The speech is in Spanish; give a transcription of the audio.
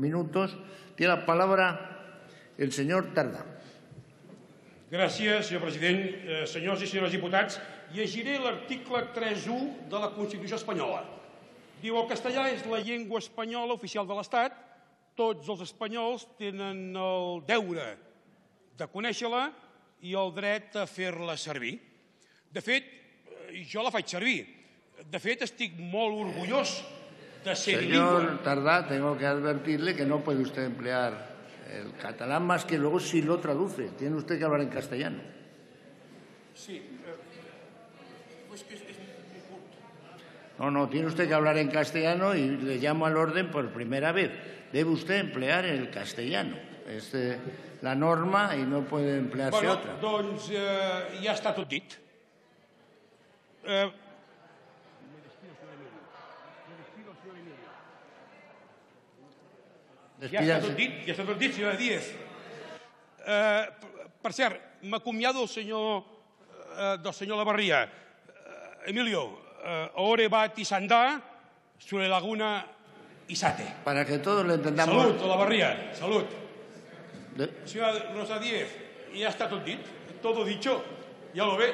minutos. Tiene la palabra el señor Tardà. Gràcies, senyor president. Eh, senyors i senyores diputats, llegiré l'article 3.1 de la Constitució espanyola. Diu el castellà és la llengua espanyola oficial de l'Estat. Tots els espanyols tenen el deure de conèixer-la i el dret a fer-la servir. De fet, eh, jo la faig servir. De fet, estic molt orgullós. Señor Tardá, tengo que advertirle que no puede usted emplear el catalán más que luego si lo traduce. Tiene usted que hablar en castellano. Sí. eh, Pues que un curt. No, no, tiene usted que hablar en castellano y le llamo al orden por primera vez. Debe usted emplear el castellano. Es eh, la norma y no puede emplearse Bueno, otra. doncs eh, ja està tot dit. Eh, ja està Despídase. tot dit, ja està tot dit, senyora Díez. Eh, per- per cert, m'acomiado del senyor, eh, del senyor Lavarria. Eh, Emilio, eh, ore bat izan da, zure laguna izate. Para que todos le entendamos. Salut, Olavarria, salut. De- Senyora Rosa Díez, ja està tot dit, todo dicho, ja lo ve.